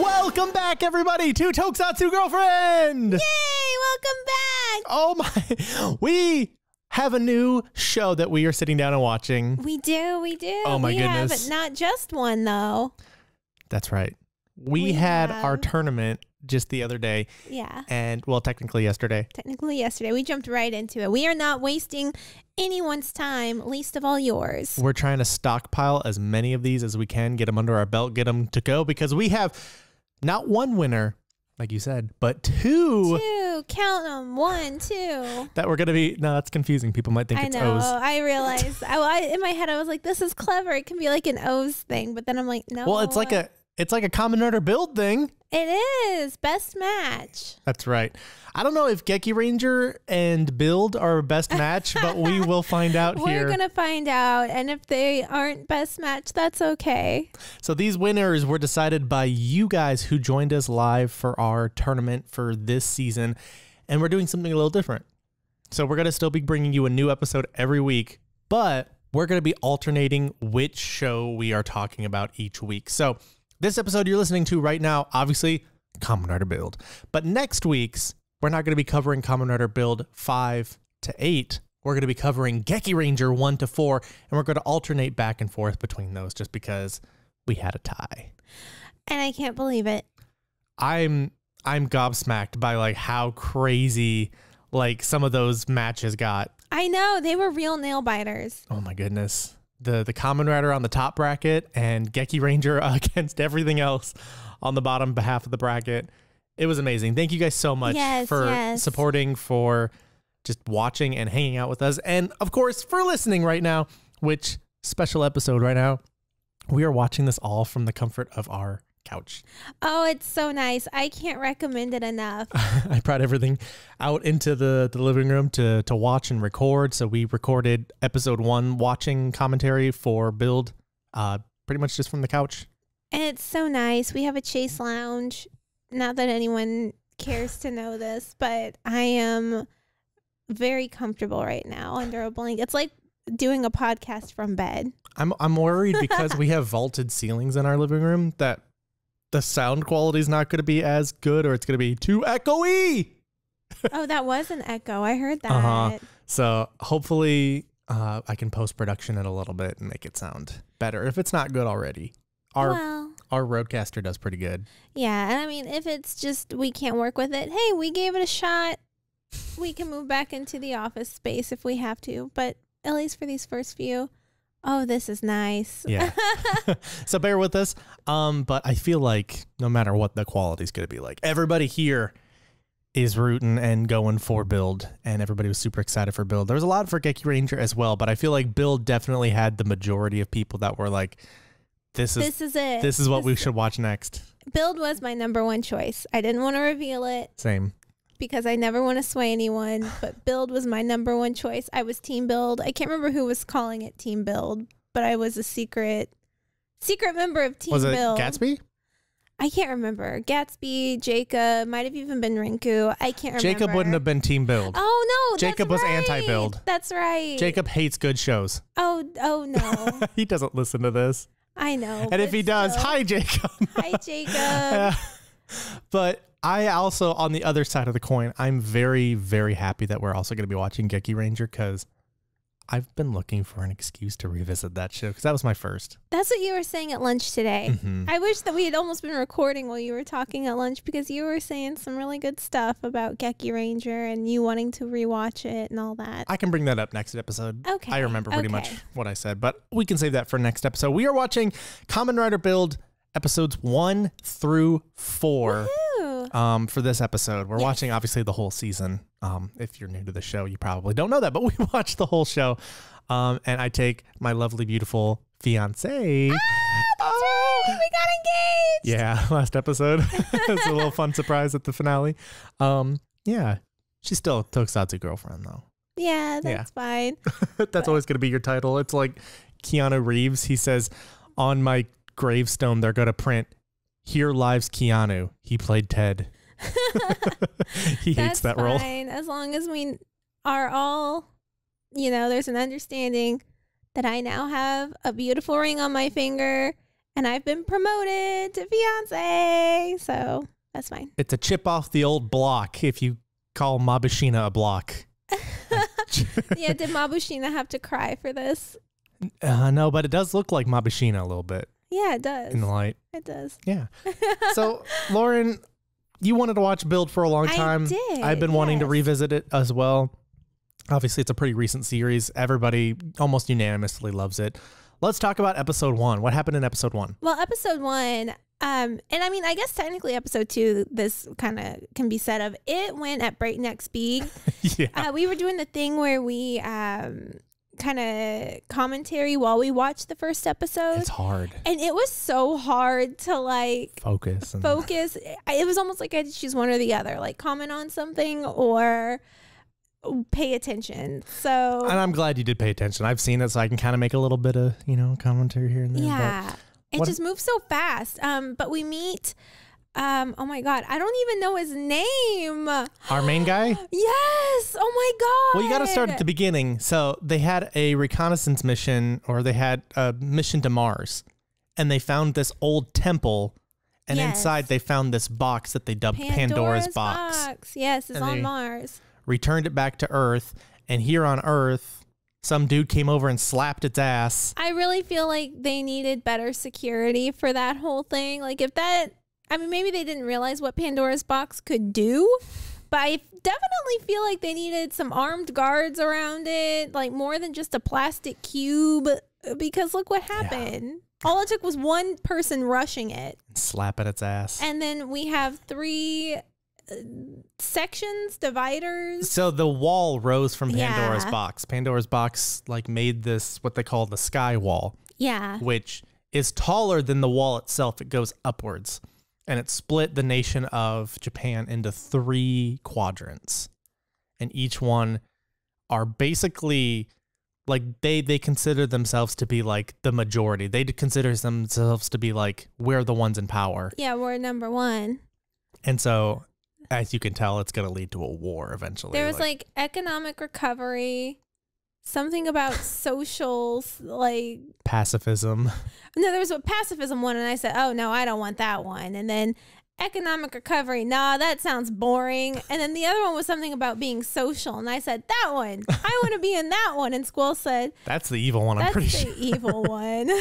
Welcome back, everybody, to Tokusatsu Girlfriend. Yay! Welcome back. Oh my, we have a new show that we are sitting down and watching. We do. We do. Oh, my we goodness. Have not just one though. That's right. We, We had our tournament just the other day, Yeah. and well, technically yesterday. Technically, yesterday we jumped right into it. We are not wasting anyone's time, least of all yours. We're trying to stockpile as many of these as we can, get them under our belt, get them to go because we have not one winner, like you said, but two, Two. Count them. One, two. that we're going to be. No, that's confusing. People might think I it's know. O's. I realized. I, I in my head I was like, "This is clever. It can be like an O's thing," but then I'm like, "No." Well, it's like a it's like a Kamen Rider build thing. It is best match. That's right. I don't know if Gekiranger and Build are best match, but we will find out We're here. gonna find out, and if they aren't best match, that's okay. So these winners were decided by you guys who joined us live for our tournament for this season, and we're doing something a little different. So we're going to still be bringing you a new episode every week, but we're going to be alternating which show we are talking about each week. So this episode you're listening to right now, obviously, Kamen Rider Build. But next week's, we're not going to be covering Kamen Rider Build 5 to 8. We're going to be covering Gekiranger 1 to 4, and we're going to alternate back and forth between those just because we had a tie. And I can't believe it. I'm I'm gobsmacked by like how crazy like some of those matches got. I know they were real nail biters. Oh my goodness. The the Kamen Rider on the top bracket and Gekiranger against everything else on the bottom behalf of the bracket. It was amazing. Thank you guys so much Yes, for yes. supporting, for just watching and hanging out with us, and of course for listening right now. Which special episode right now? We are watching this all from the comfort of our couch. Oh, it's so nice. I can't recommend it enough. I brought everything out into the, the living room to, to watch and record. So we recorded episode one watching commentary for Build, uh, pretty much just from the couch. and it's so nice. We have a chase lounge. Not that anyone cares to know this, but I am very comfortable right now under a blanket. It's like doing a podcast from bed. I'm I'm worried because we have vaulted ceilings in our living room that the sound quality is not going to be as good or it's going to be too echoey. oh, that was an echo. I heard that. Uh-huh. So hopefully uh, I can post production it a little bit and make it sound better if it's not good already. Our well, our RodeCaster does pretty good. yeah. And I mean, if it's just we can't work with it, hey, we gave it a shot. We can move back into the office space if we have to. But at least for these first few, oh, this is nice. Yeah. so bear with us. Um, but I feel like no matter what the quality's gonna be like, everybody here is rooting and going for build, and everybody was super excited for build. There was a lot for Gekiranger as well, but I feel like build definitely had the majority of people that were like, "This is this is it. this is what we should watch next." Build was my number one choice. I didn't want to reveal it Same. Because I never want to sway anyone, but Build was my number one choice. I was Team Build. I can't remember who was calling it Team Build, but I was a secret secret member of Team was it Build. Gatsby? I can't remember. Gatsby, Jacob, might have even been Rinku. I can't remember. Jacob wouldn't have been team build. Oh no, Jacob was right. anti-build. That's right. Jacob hates good shows. Oh, oh no. he doesn't listen to this. I know. And if he does, still. hi Jacob. Hi, Jacob. but I also, on the other side of the coin, I'm very, very happy that we're also going to be watching Gekiranger because I've been looking for an excuse to revisit that show because that was my first. That's what you were saying at lunch today. Mm -hmm. I wish that we had almost been recording while you were talking at lunch because you were saying some really good stuff about Gekiranger and you wanting to rewatch it and all that. I can bring that up next episode. Okay. I remember pretty okay. much what I said, but we can save that for next episode. We are watching Kamen Rider Build episodes one through 4 um, for this episode. We're Yes. watching obviously the whole season. Um, if you're new to the show, you probably don't know that, but we watch the whole show. Um, and I take my lovely, beautiful fiance. Oh, we got engaged. Yeah, last episode. it's a little fun surprise at the finale. Um, yeah, she's still Tokusatsu girlfriend though. Yeah, Yeah. that's fine. That's always going to be your title. It's like Keanu Reeves. He says on my gravestone, they're going to print "Here lives Keanu. He played Ted." he hates that role. fine, As long as we are all, you know, there's an understanding that I now have a beautiful ring on my finger and I've been promoted to fiance. So that's fine. It's a chip off the old block if you call Mabushina a block. yeah, did Mabushina have to cry for this? Uh, no, but it does look like Mabushina a little bit Yeah, it does. in the light. It does. Yeah. So, Lauren, you wanted to watch Build for a long time. I did. I've been wanting to revisit it as well. Obviously, it's a pretty recent series. Everybody almost unanimously loves it. Let's talk about episode one. What happened in episode one? Well, episode one, um, and I mean, I guess technically episode two, this kind of can be said of. It went at breakneck speed. yeah. uh, we were doing the thing where we um, kind of commentary while we watched the first episode, It's hard. and it was so hard to like Focus. And focus. It was almost like I had to choose one or the other, like comment on something or pay attention. So And I'm glad you did pay attention. I've seen it, so I can kind of make a little bit of, you know, commentary here and there. Yeah. It just moves so fast. Um, but we meet um, oh my god, I don't even know his name. Our main guy? Yes. Oh my god. Well, you got to start at the beginning. So they had a reconnaissance mission, or they had a mission to Mars, and they found this old temple, and Yes. inside they found this box that they dubbed Pandora's, box. Yes, it's And on Mars. Returned it back to Earth, and here on Earth, some dude came over and slapped its ass. I really feel like they needed better security for that whole thing. Like if that I mean maybe they didn't realize what Pandora's box could do, but I definitely feel like they needed some armed guards around it, like more than just a plastic cube because look what happened. All it took was one person rushing it. Slap at its ass. And then we have three uh, sections, dividers. so the wall rose from Pandora's Yeah. box. Pandora's box like made this what they call the sky wall. Yeah. which is taller than the wall itself. It goes upwards. And it split the nation of Japan into three quadrants. And each one are basically like they they consider themselves to be like the majority. They consider themselves to be like we're the ones in power. Yeah, we're number one. And so as you can tell, it's gonna lead to a war eventually. There was like economic recovery, something about socials, like pacifism. no, there was a pacifism one, and I said, oh no, I don't want that one. And then economic recovery, nah, that sounds boring. And then the other one was something about being social, and I said that one, I want to be in that one. And Squirrel said That's the evil one, I'm that's pretty the sure. evil one.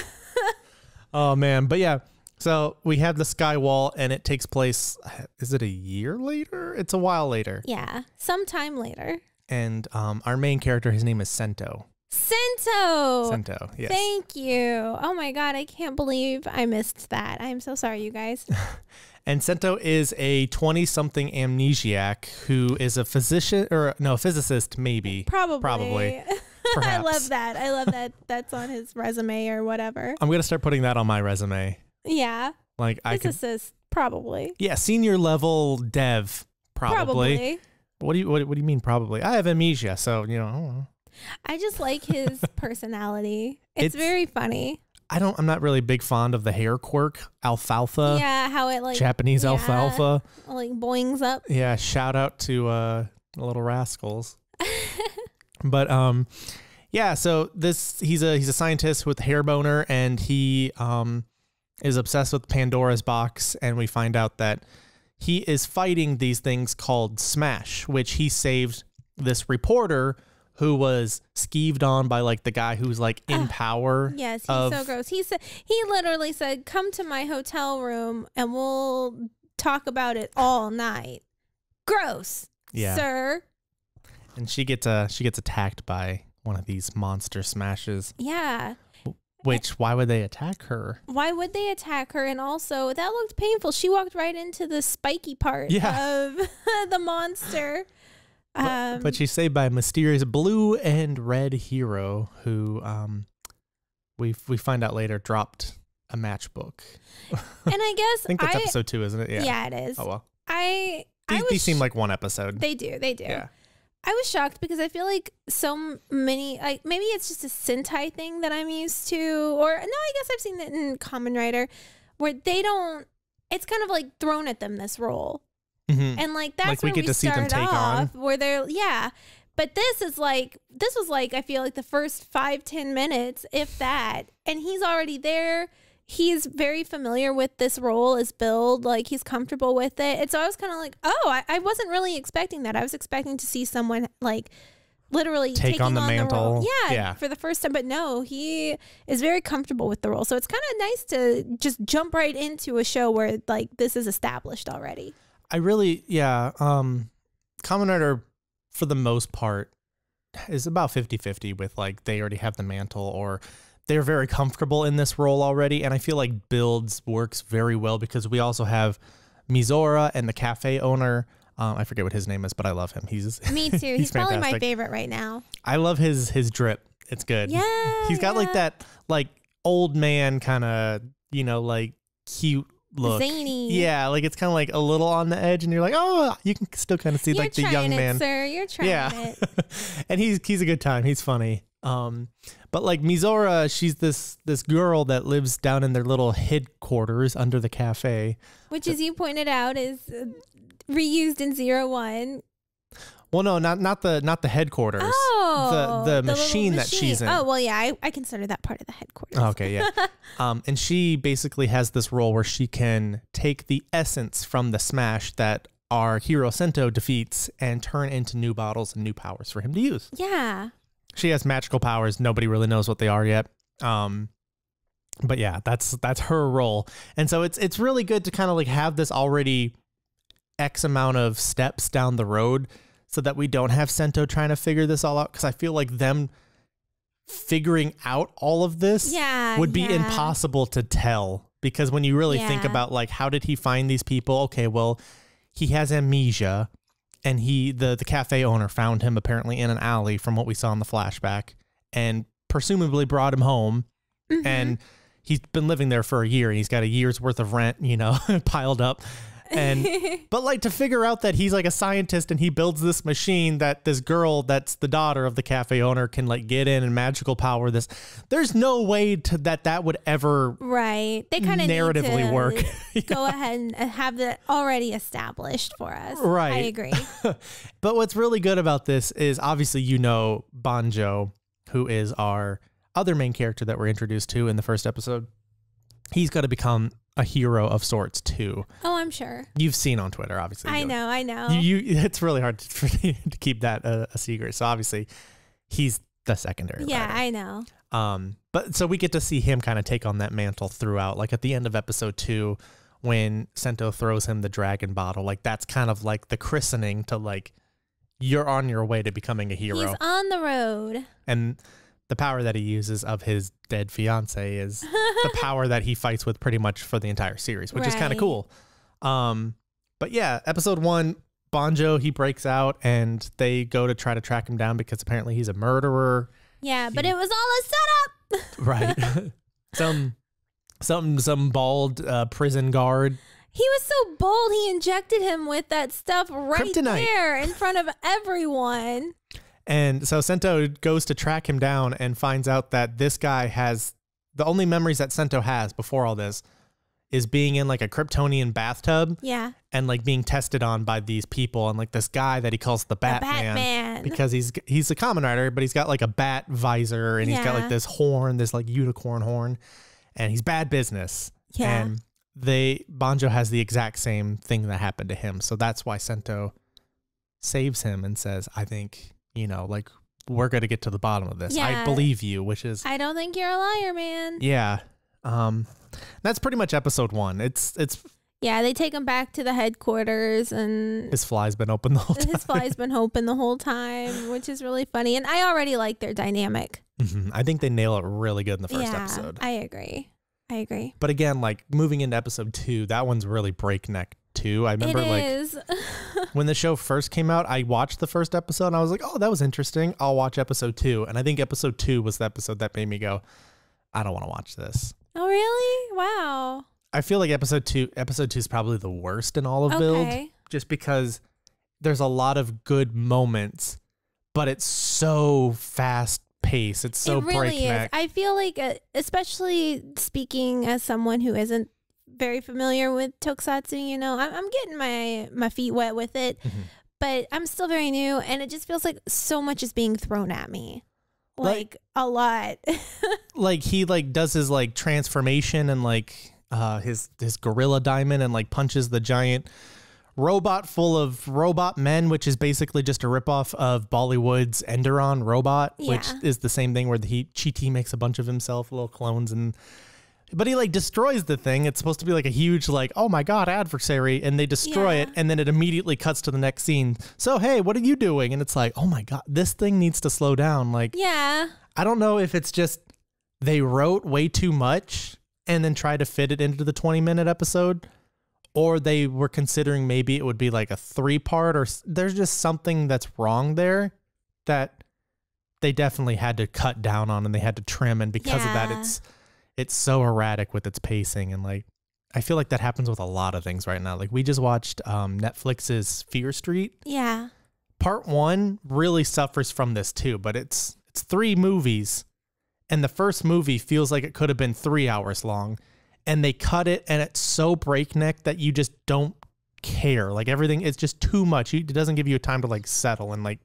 Oh man, but yeah. So we have the sky wall, and it takes place. Is it a year later? It's a while later. yeah, sometime later. And um, our main character, his name is Sento. Sento. Sento, yes. Thank you. Oh my god, I can't believe I missed that. I'm so sorry, you guys. and Sento is a twenty-something amnesiac who is a physician, or no, a physicist, maybe. Probably. Probably. I love that. I love that. That's on his resume or whatever. I'm gonna start putting that on my resume. Yeah. Like I could, Physicist. Probably. yeah, senior level dev, probably. Probably. What do you what, what do you mean probably? I have amnesia, so you know. I know. I just like his personality. It's, It's- very funny. I don't. I'm not really big fond of the hair quirk, alfalfa. yeah, how it like Japanese yeah. alfalfa. like boings up. Yeah, shout out to uh Little Rascals. but um yeah, so this he's a he's a scientist with hair boner and he um is obsessed with Pandora's box and we find out that he is fighting these things called Smash, which he saved this reporter who was skeeved on by like the guy who's like in Ah, power. Yes, he's of- so gross. He said he literally said, "Come to my hotel room and we'll talk about it all night." Gross, Yeah. sir. And she gets uh she gets attacked by one of these monster smashes. Yeah. Which why would they attack her? Why would they attack her? And also, that looked painful. She walked right into the spiky part Yeah. of the monster. Um, but she's saved by a mysterious blue and red hero who um we we find out later dropped a matchbook. and I guess I think that's I- episode two, isn't it? Yeah. yeah. it is. Oh well. I I These, was these seem like one episode. they do they do. yeah. I was shocked because I feel like so many like maybe it's just a Sentai thing that I'm used to, or no, I guess I've seen it in Kamen Rider, where they don't. It's kind of like thrown at them this role, Mhm. and like that's Like, we where get we to see them start take on. off, where they're yeah. But this is like this was like I feel like the first five ten minutes, if that, and he's already there he's very familiar with this role as build like he's comfortable with it and so i was kind of like oh I, I wasn't really expecting that i was expecting to see someone like literally Take taking on the role. mantle. yeah, Yeah. for the first time but no he is very comfortable with the role so it's kind of nice to just jump right into a show where like this is established already I really, yeah. Um, Rider, for the most part, is about 50 50 with like they already have the mantle or they're very comfortable in this role already. And I feel like Builds works very well because we also have Misora and the cafe owner. Um, I forget what his name is, but I love him. He's me too he's, He's probably my favorite right now I love his his drip. It's good. yeah He's got like that like old man kind of you know like cute look. zany Yeah, like it's kind of like a little on the edge, and you're like, oh, you can still kind of see You're like the young it, man. sir you're trying Yeah, it and he's he's a good time. He's funny. Um, but like Misora, she's this this girl that lives down in their little headquarters under the cafe. which as you pointed out is uh, reused in zero one. Well, no, not not the not the headquarters. Oh, the little machine that she's in. Oh well, yeah, I, I consider that part of the headquarters. Okay, yeah. um, and she basically has this role where she can take the essence from the smash that our hero Sento defeats and turn into new bottles and new powers for him to use. Yeah, She has magical powers. Nobody really knows what they are yet. Um, but yeah, that's that's her role. And so it's it's really good to kind of like have this already X amount of steps down the road so that we don't have Sento trying to figure this all out. Cause I feel like them figuring out all of this yeah, would be yeah. impossible to tell because when you really think about like how did he find these people okay well he has amnesia and he the the cafe owner found him apparently in an alley from what we saw in the flashback and presumably brought him home Mhm. and he's been living there for a year and he's got a year's worth of rent you know piled up and but like to figure out that he's like a scientist and he builds this machine that this girl that's the daughter of the cafe owner can like get in and magical power this. There's no way to that that would ever right, they kind of narratively work. Go ahead and have that already established for us. Right, I agree. but what's really good about this is obviously you know Banjo, who is our other main character that we're introduced to in the first episode. He's got to become a hero of sorts too. Oh, I'm sure. You've seen on Twitter, obviously. I You- know. I know. You, you it's really hard to, for to keep that a, a secret. So obviously, he's the secondary. yeah, writer. I know. Um, but so we get to see him kind of take on that mantle throughout. Like at the end of episode two, when Sento throws him the dragon bottle, like that's kind of like the christening to like you're on your way to becoming a hero. He's on the road. and the power that he uses of his dead fiance is the power that he fights with pretty much for the entire series, which is kind of cool. Um, but yeah, episode one, Banjo he breaks out and they go to try to track him down because apparently he's a murderer. Yeah, but it was all a setup. Right. some some some bald uh, prison guard. He was so bold. He injected him with that stuff right Kryptonite. there in front of everyone. And so Sento goes to track him down and finds out that this guy has the only memories that Sento has before all this is being in like a Kryptonian bathtub Yeah, and like being tested on by these people and like this guy that he calls the the Batman. Batman. because he's he's a Kamen Rider, but he's got like a bat visor and he's got like this horn, this like unicorn horn, and he's bad business. Yeah. And they Banjo has the exact same thing that happened to him, so that's why Sento saves him and says, "I think you know, like we're gonna get to the bottom of this. I believe you," which is I don't think you're a liar, man. yeah. Um, that's pretty much episode one. It's it's Yeah, they take him back to the headquarters, and his fly's been open the whole time. his fly's been hoping the whole time, which is really funny. And I already like their dynamic. Mhm. I think they nail it really good in the first yeah, episode. I agree. I agree. But again, like moving into episode two, that one's really breakneck too. I remember It like is. when the show first came out, I watched the first episode and I was like, oh, that was interesting. I'll watch episode two. And I think episode two was the episode that made me go, I don't want to watch this. oh, really? Wow. I feel like episode two, episode two is probably the worst in all of Build, just because there's a lot of good moments, but it's so fast paced. It's so it really breakneck. is. I feel like, uh, especially speaking as someone who isn't very familiar with tokusatsu, you know, I'm, I'm getting my my feet wet with it, Mhm. but I'm still very new, and it just feels like so much is being thrown at me. like, Like- a lot. like he like does his like transformation and like uh his his gorilla diamond and like punches the giant robot full of robot men which is basically just a ripoff of bollywood's Enthiran robot which is the same thing where the he chi makes a bunch of himself little clones and but he like destroys the thing. It's supposed to be like a huge like oh my god adversary and they destroy it and then it immediately cuts to the next scene. So hey what are you doing? And it's like oh my god this thing needs to slow down. Like yeah. I don't know if it's just they wrote way too much and then tried to fit it into the 20 minute episode or they were considering maybe it would be like a three part or there's just something that's wrong there that they definitely had to cut down on and they had to trim and because of that it's it's so erratic with its pacing and like I feel like that happens with a lot of things right now. Like we just watched um, Netflix's Fear Street Yeah. part one really suffers from this too, but it's it's three movies, and the first movie feels like it could have been three hours long, and they cut it, and it's so breakneck that you just don't care. Like everything is just too much. It doesn't give you time to like settle and like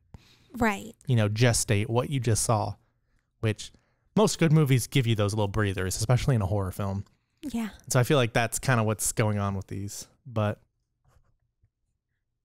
Right. you know gestate what you just saw, which most good movies give you those little breathers, especially in a horror film. Yeah. So I feel like that's kind of what's going on with these, but.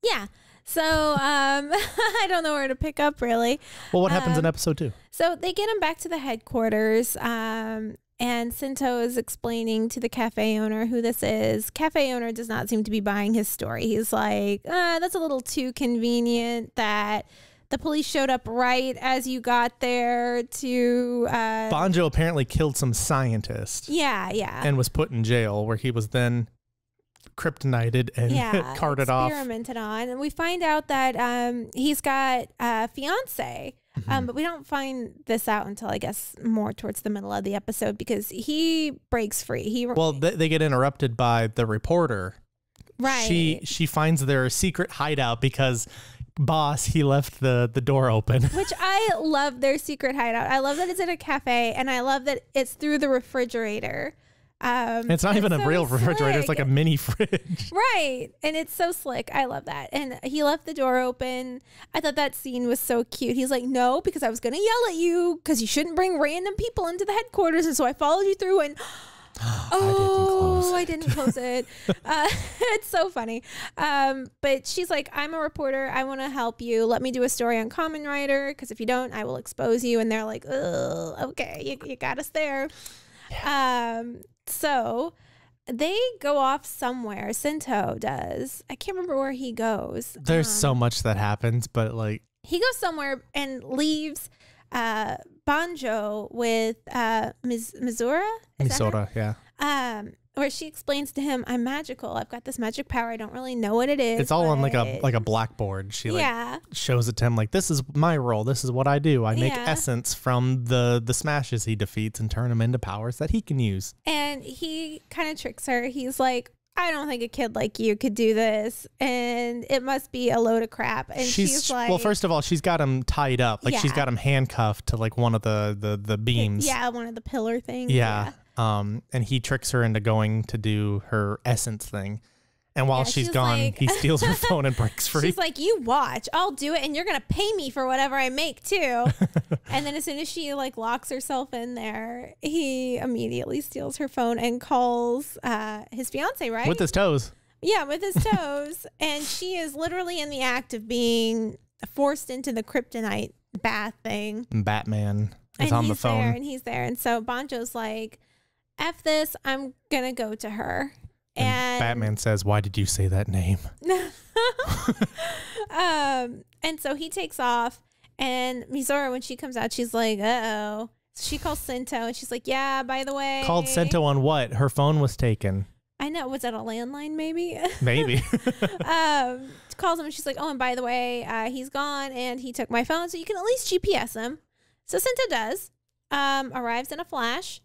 Yeah. So um, I don't know where to pick up really. Well, what happens in Um, episode two? So they get him back to the headquarters, um, and Sento is explaining to the cafe owner who this is. Cafe owner does not seem to be buying his story. He's like, uh, "That's a little too convenient that the police showed up right as you got there to." Uh, Banjo apparently killed some scientist. yeah, yeah, and was put in jail where he was then kryptonited and yeah, carted off. experimented on, and we find out that um, he's got a fiance. Mm-hmm. Um, but we don't find this out until I guess more towards the middle of the episode because he breaks free. He well, they, they get interrupted by the reporter. right. She she finds their secret hideout because boss he left the the door open. which I love their secret hideout. I love that it's in a cafe, and I love that it's through the refrigerator. Um, it's not even a so real refrigerator; it's like a mini fridge. right, and it's so slick. I love that. And he left the door open. I thought that scene was so cute. He's like, "No, because I was gonna yell at you because you shouldn't bring random people into the headquarters, and so I followed you through and." Oh, I didn't close it. uh, it's so funny. Um, but she's like, I'm a reporter. I want to help you. Let me do a story on Kamen Rider because if you don't, I will expose you. And they're like, oh, okay, you, you got us there. Um, so they go off somewhere. Sento does. I can't remember where he goes. There's Um, so much that happens, but like he goes somewhere and leaves uh, Banjo with uh. Is that? Misora, yeah. um where she explains to him i'm magical i've got this magic power i don't really know what it is It's all on like a like a blackboard. She like yeah shows it to him like this is my role. This is what I do. I make Yeah. essence from the the smashes he defeats and turn them into powers that he can use. and he kind of tricks her he's like i don't think a kid like you could do this. And it must be a load of crap. And she's, like well, first of all, she's got him tied up, like she's got him handcuffed to like one of the the the beams. yeah one of the pillar things yeah. Um, and he tricks her into going to do her essence thing, and while Yeah, she's she's gone, like- he steals her phone and breaks free. She's like, you watch, I'll do it, and you're gonna pay me for whatever I make too. and then as soon as she like locks herself in there, he immediately steals her phone and calls uh, his fiance, right? With his toes. yeah, with his toes, and she is literally in the act of being forced into the kryptonite bath thing. Batman is and on the phone. there, and he's there, and so Banjo's like, "F this, I'm gonna go to her." And And Batman says, "Why did you say that name?" um, and so he takes off, and Misora, when she comes out, she's like, "Uh oh." She calls Sento, and she's like, "Yeah, by the way." Called Sento on what? Her phone was taken. I know. Was that a landline? Maybe. Maybe. um, calls him, and she's like, "Oh, and by the way, uh, he's gone, and he took my phone, so you can at least GPS him." So Sento does. Um, arrives in a flash,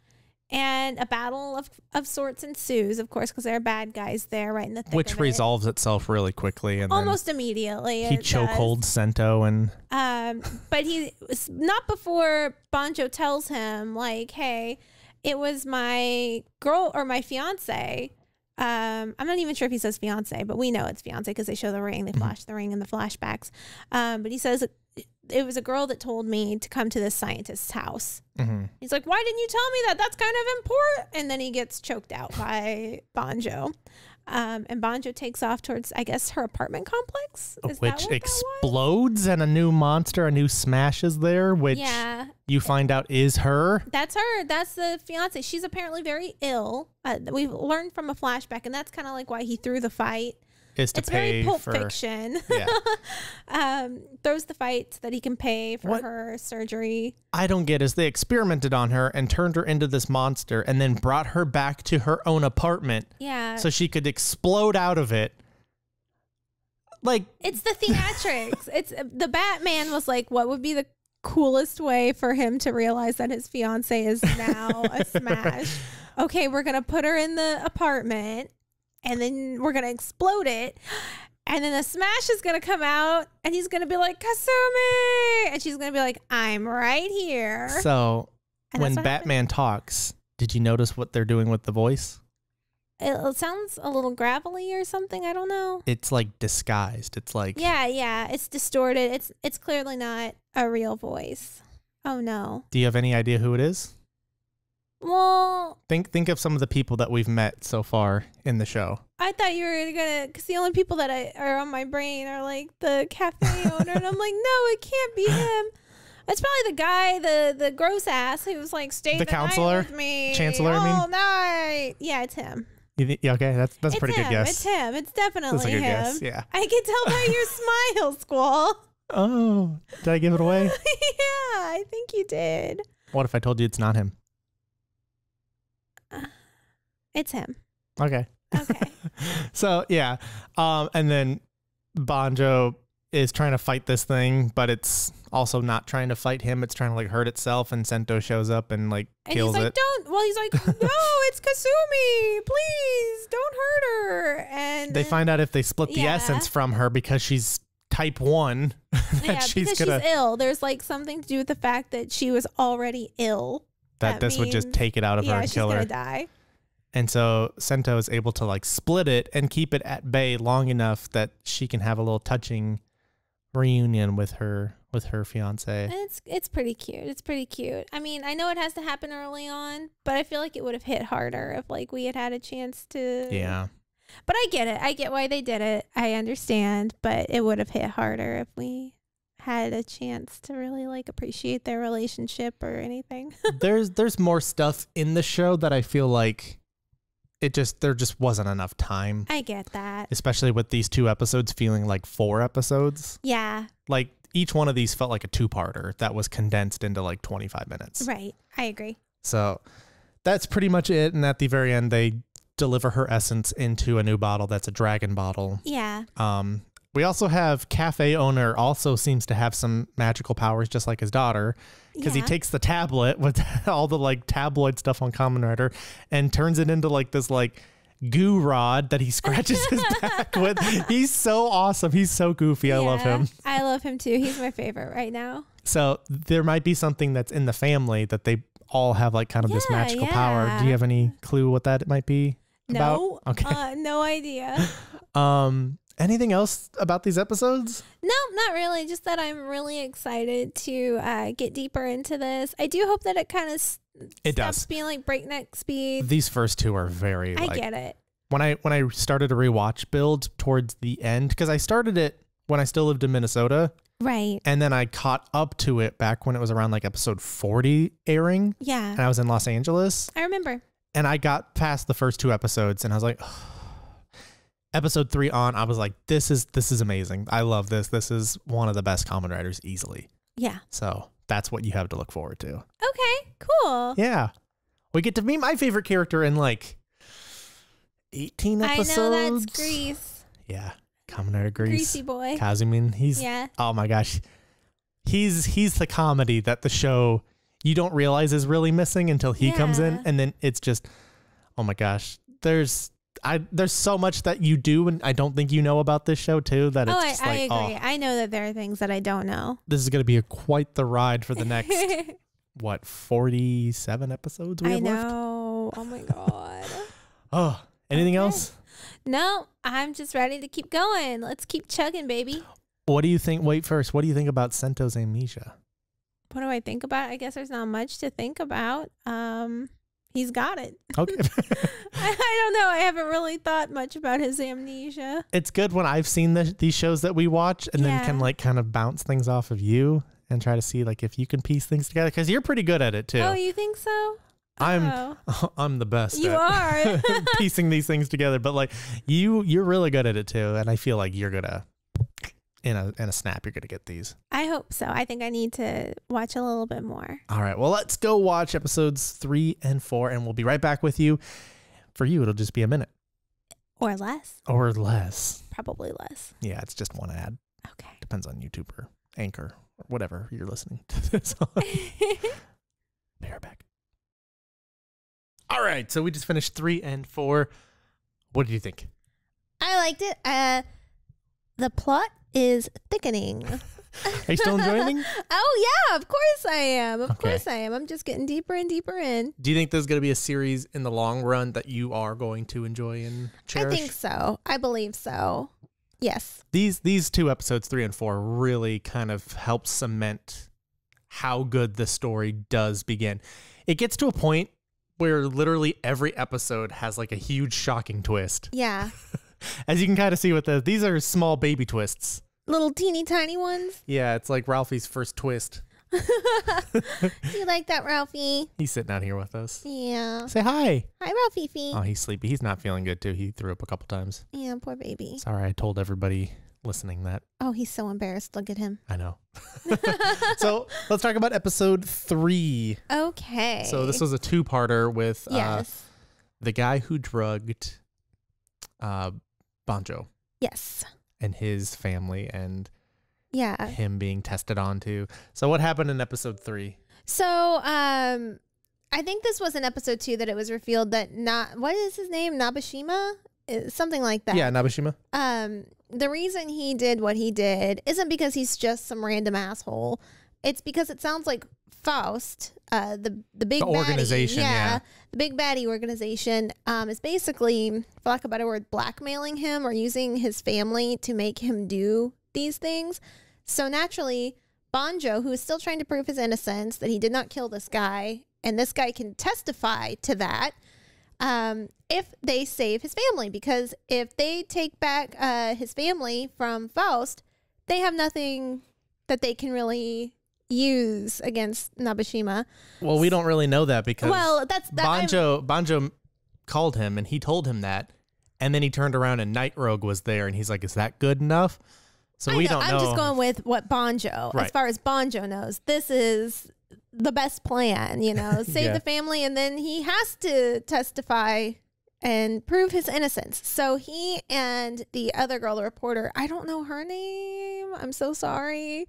and a battle of of sorts ensues. Of course, because there are bad guys there, right in the thick Which of it. resolves itself really quickly, and almost immediately. he chokeholds Sento, and Um, but he not before Banjo tells him like, "Hey, it was my girl or my fiance." Um, I'm not even sure if he says fiance, but we know it's fiance because they show the ring. They Mhm. flash the ring in the flashbacks. Um, but he says it was a girl that told me to come to this scientist's house. hmm He's like, why didn't you tell me that? That's kind of important. And then he gets choked out by Banjo. Um, and Banjo takes off towards, I guess, her apartment complex. Is Which what that was? explodes and a new monster, a new smash is there, which Yeah, you find out is her. that's her. That's the fiance. She's apparently very ill. Uh, we've learned from a flashback, and that's kind of like why he threw the fight. Is to it's pay very Pulp for Fiction. yeah. um, throws the fight so that he can pay for What? her surgery. I don't get is they experimented on her and turned her into this monster and then brought her back to her own apartment Yeah, so she could explode out of it. Like it's the theatrics. it's the Batman was like, what would be the coolest way for him to realize that his fiance is now a smash? Okay, we're gonna put her in the apartment, and then we're gonna explode it. And then the smash is gonna come out, and he's gonna be like Kasumi, and she's gonna be like, "I'm right here." so And when what happened. Batman talks, did you notice what they're doing with the voice? it, it sounds a little gravelly or something. I don't know. It's like disguised. It's like Yeah, yeah, it's distorted. It's it's clearly not a real voice. Oh no. Do you have any idea who it is? Well, Think think of some of the people that we've met so far in the show. I thought you were gonna, because the only people that I, are on my brain are like the cafe owner, and I'm like, no, it can't be him. It's probably the guy, the the gross ass who was like, stay The the, counselor? night with me, Chancellor, I mean? all night. Yeah, it's him. Yeah, okay, that's that's a it's pretty him. good guess. It's him. It's definitely That's a good him. guess. Yeah. I can tell by your smile, Squall. Oh, did I give it away? yeah, I think you did. what if I told you it's not him? It's him. Okay. Okay. so yeah, um, and then Banjo is trying to fight this thing, but it's also not trying to fight him. It's trying to like hurt itself, and Sento shows up and like And kills he's like, it. don't. Well, he's like, no, it's Kasumi. Please don't hurt her. And They find out if they split the Yeah. essence from her because she's type one. yeah, she's because gonna she's ill. There's like something to do with the fact that she was already ill. that that this would just take it out of her yeah, and she's kill gonna her. die. And so Sento is able to like split it and keep it at bay long enough that she can have a little touching reunion with her with her fiance. It's it's pretty cute. It's pretty cute. I mean, I know it has to happen early on, but I feel like it would have hit harder if like we had had a chance to. Yeah. But I get it. I get why they did it. I understand, but it would have hit harder if we had a chance to really like appreciate their relationship or anything. there's there's more stuff in the show that I feel like it just there just wasn't enough time, I get that. especially with these two episodes feeling like four episodes. Yeah, Like each one of these felt like a two-parter that was condensed into like 25 minutes. right. I agree. So that's pretty much it and at the very end they deliver her essence into a new bottle that's a dragon bottle. Yeah. Um we also have cafe owner also seems to have some magical powers just like his daughter because he takes the tablet with all the like tabloid stuff on Kamen Rider and turns it into like this like goo rod that he scratches his back with. He's so awesome. He's so goofy. I love him. I love him too. He's my favorite right now. So there might be something that's in the family that they all have like kind of this Yeah, magical power. Do you have any clue what that might be? About? No. Okay. Uh, no idea. Um anything else about these episodes? No, not really. Just that I'm really excited to uh, get deeper into this. I do hope that it kind of It stops does. being like breakneck speed. These first two are very I like get it. when I when I started a rewatch build towards the end because I started it when I still lived in Minnesota Right. and then I caught up to it back when it was around like episode 40 airing Yeah. and I was in Los Angeles I remember. and I got past the first two episodes and I was like episode 3 on I was like this is this is amazing. I love this. This is one of the best Kamen Riders easily. Yeah. So that's what you have to look forward to. Okay. Cool. Yeah. We get to meet my favorite character in like 18 episodes. I know that's Grease. Yeah. Kamen Rider Grease. Greasy boy. Kazumin. He's Yeah. oh my gosh. He's he's the comedy that the show you don't realize is really missing until he comes in and then it's just oh my gosh. There's I there's so much that you do and I don't think you know about this show too that Oh, it's I, like agree. oh I know that there are things that I don't know. this is going to be a quite the ride for the next what 47 episodes we I have left. know. Oh my god. Oh, anything Okay. else? No, I'm just ready to keep going. Let's keep chugging, baby. What do you think? Wait, first, what do you think about Sento's amnesia? What do I think about? I guess there's not much to think about. Um, he's got it. Okay. I, I don't know. I haven't really thought much about his amnesia. it's good when I've seen the, these shows that we watch and then can like kind of bounce things off of you and try to see like if you can piece things together because you're pretty good at it too. Oh, you think so? I'm Oh, I'm the best. you at are. piecing these things together, but like you you're really good at it too, and I feel like you're gonna in a in a snap you're gonna get these. I hope so. I think I need to watch a little bit more. All right, well let's go watch episodes three and four, and we'll be right back with you. For you, it'll just be a minute Or less. or less. Probably less. Yeah, it's just one ad. Okay. Depends on YouTube or Anchor or whatever you're listening to this on. Be right back. All right, so we just finished three and four. What do you think? I liked it. Uh, the plot is thickening. Are you still enjoying? oh yeah, of course I am. Of Okay. course I am. I'm just getting deeper and deeper in. Do you think there's going to be a series in the long run that you are going to enjoy and cherish? I think so. I believe so. Yes. These these two episodes, three and four, really kind of help cement how good the story does begin. It gets to a point where literally every episode has like a huge shocking twist. Yeah. As you can kind of see with the these are small baby twists. Little teeny tiny ones. Yeah, it's like Ralphie's first twist. you like that, Ralphie? He's sitting out here with us. Yeah. Say hi. Hi, Ralphie. Fee. Oh, he's sleepy. He's not feeling good too. He threw up a couple times. Yeah, poor baby. Sorry, I told everybody listening that. Oh, he's so embarrassed. Look at him. I know. so let's talk about episode three. okay. So this was a two-parter with uh, Yes. the guy who drugged uh, Banjo yes. and his family, and Yeah. him being tested on too. So what happened in episode three? So, um, I think this was in episode two that it was revealed that not what is his name Nabashima, Uh, something like that. Yeah, Nabashima. Um, the reason he did what he did isn't because he's just some random asshole. It's because it sounds like Faust, uh, the the big The baddie, organization, yeah. the big baddie organization, um, is basically, for lack of a better word, blackmailing him or using his family to make him do these things. So naturally, Banjo, who is still trying to prove his innocence, that he did not kill this guy, and this guy can testify to that um, if they save his family. Because if they take back uh, his family from Faust, they have nothing that they can really use against Nabashima. Well, we don't really know that because Well, that's that. I'm- Banjo Banjo called him and he told him that, and then he turned around and Night Rogue was there, and he's like, "Is that good enough?" So I we know, don't. I'm just going with what Banjo, as far as Banjo knows, this is the best plan, you know, save Yeah. the family, and then he has to testify and prove his innocence. So he and the other girl, the reporter, I don't know her name. I'm so sorry.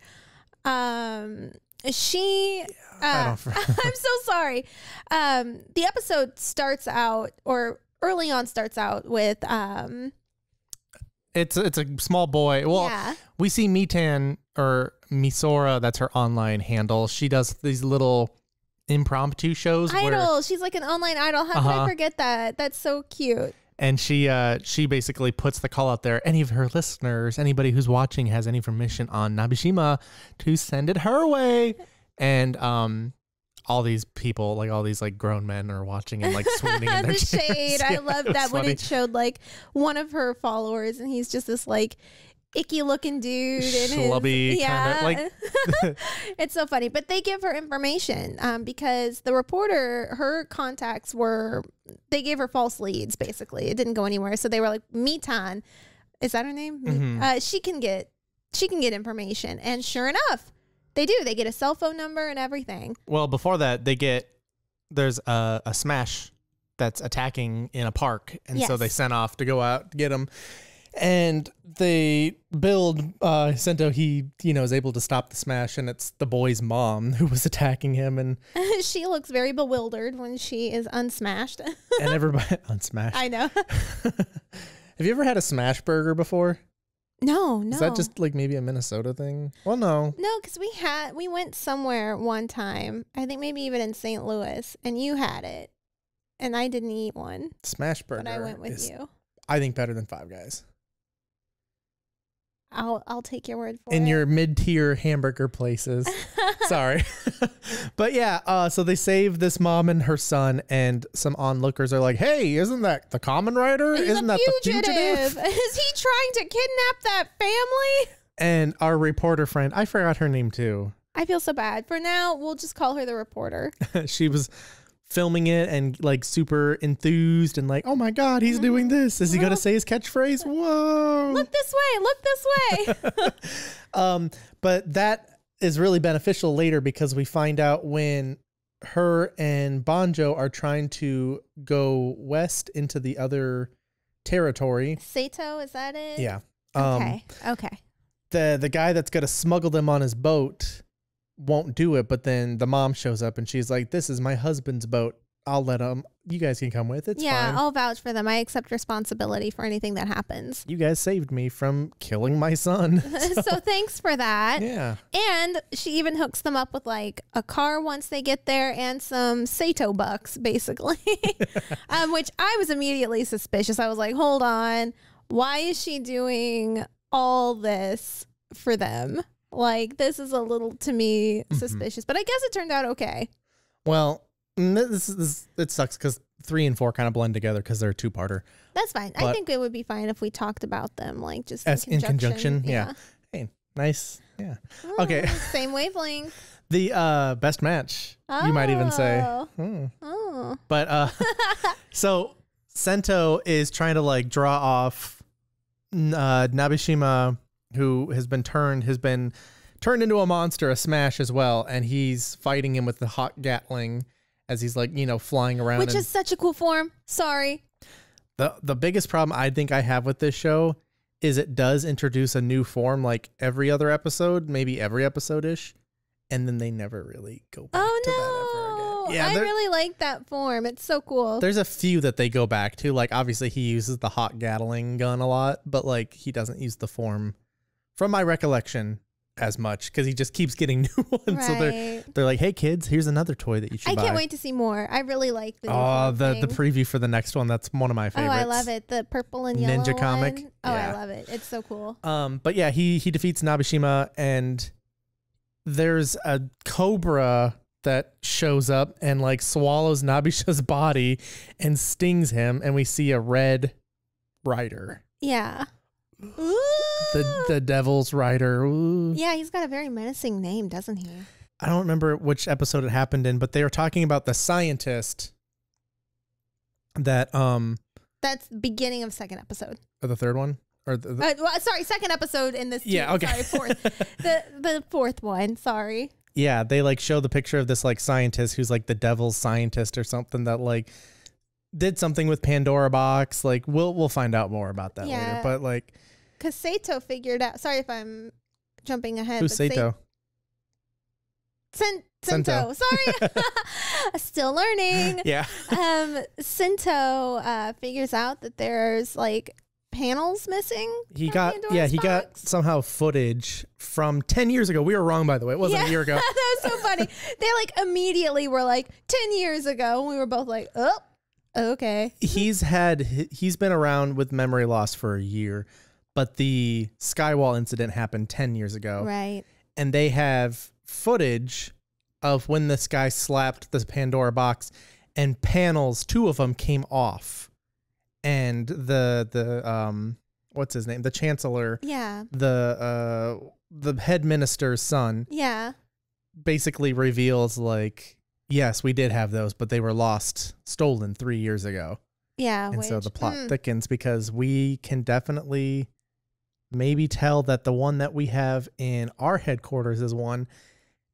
Um, she, uh, i'm so sorry. Um, the episode starts out, or early on starts out with, um, It's it's a small boy. Well, yeah. we see Mitan or Misora. That's her online handle. She does these little impromptu shows where Idol. She's like an online idol. How could Uh-huh. I forget that? That's so cute. And she uh she basically puts the call out there any of her listeners anybody who's watching has any information on nabishima to send it her way and um all these people like all these like grown men are watching and like swooning in their the chairs. shade. I love that when funny. it showed like one of her followers, and he's just this like icky looking dude and kinda, yeah, like- it's so funny. But they give her information um, because the reporter, her contacts were they gave her false leads. Basically, it didn't go anywhere. So they were like, Mitan, is that her name? Mi- Mhm. Uh, she can get she can get information, and sure enough. They do. They get a cell phone number and everything. well before that they get there's a, a smash that's attacking in a park and so they sent off to go out to get him and they build uh sento he you know is able to stop the smash and it's the boy's mom who was attacking him and she looks very bewildered when she is unsmashed. and everybody unsmashed I know. have you ever had a smash burger before No, no. is that just like maybe a minnesota thing well no no? Because we had we went somewhere one time. I think maybe even in St. Louis, and you had it, and I didn't eat one, smash burger but I went with you. i think better than five guys I'll I'll take your word for in it. In your mid-tier hamburger places. Sorry. but yeah, uh, so they save this mom and her son, and some onlookers are like, hey, isn't that the common writer? He's isn't that fugitive. the fugitive? Is he trying to kidnap that family? And our reporter friend, I forgot her name too. I feel so bad. For now, we'll just call her the reporter. she was filming it and like super enthused and like, oh my God, he's doing this. Is he going to say his catchphrase? Whoa. Look this way. Look this way. Um, but that is really beneficial later because we find out when her and Banjo are trying to go west into the other territory. Seito, is that it? Yeah. Um, Okay. okay. the the guy that's gonna smuggle them on his boat won't do it, but then the mom shows up and she's like, "This is my husband's boat. I'll let him. You guys can come with. It's yeah, fine. I'll vouch for them. I accept responsibility for anything that happens. you guys saved me from killing my son." so thanks for that. yeah, And she even hooks them up with like a car once they get there and some Seito bucks, basically. um, which I was immediately suspicious. I was like, hold on. Why is she doing all this for them? Like, this is a little to me Mm-hmm. suspicious, but I guess it turned out okay. well, this is it sucks because three and four kind of blend together because they're a two parter. That's fine. I think it would be fine if we talked about them, like just As in in conjunction. conjunction, yeah. Hey, nice. Yeah. Okay. Mm, Same wavelength. The uh, best match, you might even say. Oh. Hmm. Oh. But uh so Sento is trying to like draw off uh Nabeshima who has been turned has been turned into a monster, a smash as well, and he's fighting him with the Hawk Gatling as he's like, you know, flying around Which is such a cool form. Sorry. the the biggest problem I think I have with this show is it does introduce a new form like every other episode, maybe every episode ish, and then they never really go back Oh to that no. ever again. Yeah, I really like that form. It's so cool. There's a few that they go back to. Like obviously he uses the Hawk Gatling gun a lot, but like he doesn't use the form from my recollection as much because he just keeps getting new ones. So they're they're like, hey kids, here's another toy that you should I buy. can't wait to see more. I really like the Oh, form the the preview for the next one. That's one of my favorites. Oh. I love it. The purple and yellow Ninja comic. one. Oh, Yeah. I love it. It's so cool. Um, but yeah, he he defeats Nabeshima, and there's a cobra that shows up and like swallows Nabisha's body and stings him, and we see a red rider, Yeah. Ooh. The devil's rider. Ooh. yeah, he's got a very menacing name, doesn't he? I don't remember which episode it happened in, but they were talking about the scientist that um That's beginning of second episode. or the third one or the, the- Uh, well, sorry, second episode in this. yeah too. okay Sorry, fourth. the the fourth one. Sorry. Yeah, they like show the picture of this like scientist who's like the devil's scientist or something that like did something with Pandora box. Like we'll we'll find out more about that later. But like Because Sato figured out. Sorry if I'm jumping ahead. who's Sato? Sen- Sento. Sorry. Still learning. yeah. Um, Sento uh, figures out that there's like panels missing. He got Pandora's yeah, he got somehow footage from 10 years ago. We were wrong by the way. It wasn't Yeah. a year ago. that was so funny. they like immediately were like 10 years ago. And we were both like, oh, okay. he's had he's been around with memory loss for a year, but the Skywall incident happened 10 years ago. Right. and they have footage of when this guy slapped the Pandora box and panels two of them came off and the the um what's his name the chancellor Yeah. the uh the head minister's son Yeah. basically reveals like yes we did have those but they were lost stolen 3 years ago Yeah. and so the plot mm, thickens because we can definitely maybe tell that the one that we have in our headquarters is one.